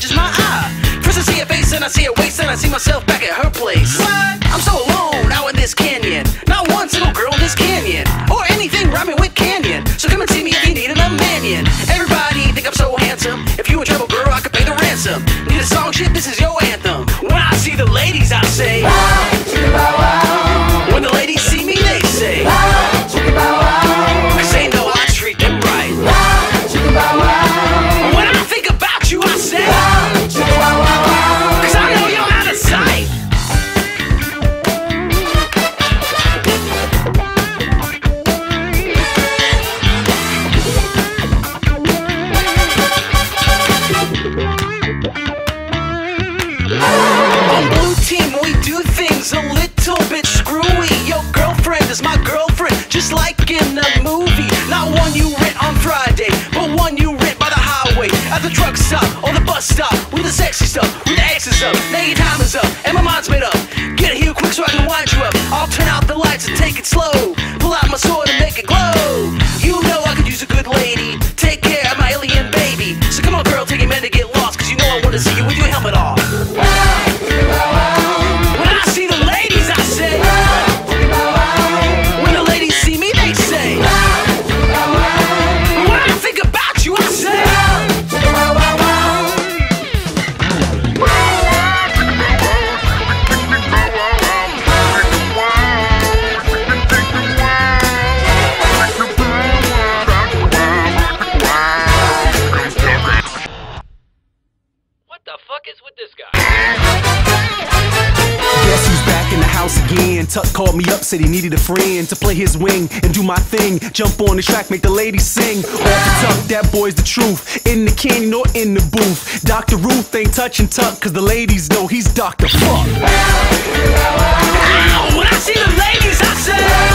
catches my eye. First I see her face, then I see her waist, then I see myself back at her place. I'm so alone out in this canyon. Not one single girl in this canyon. Or anything rhyming with canyon. So come and see me if you need an companion. Everybody think I'm so handsome. If you in trouble, girl, I could pay the ransom. Need a song shit, this is your anthem. When I see the ladies, I say. A little bit screwy. Your girlfriend is my girlfriend, just like in a movie. Not one you rent on Friday, but one you rent by the highway. At the truck stop or the bus stop, with the sexy stuff, with the X's up. Now your time is up, and my mind's made up. Get here quick so I can wind you up. I'll turn out the lights and take it slow. Pull out my sword fuck is with this guy? Guess who's back in the house again? Tuck called me up, said he needed a friend to play his wing and do my thing. Jump on the track, make the ladies sing. Off the tuck, that boy's the truth. In the canyon or in the booth. Dr. Ruth ain't touching Tuck, cause the ladies know he's Dr. Fuck. When I see the ladies, I say.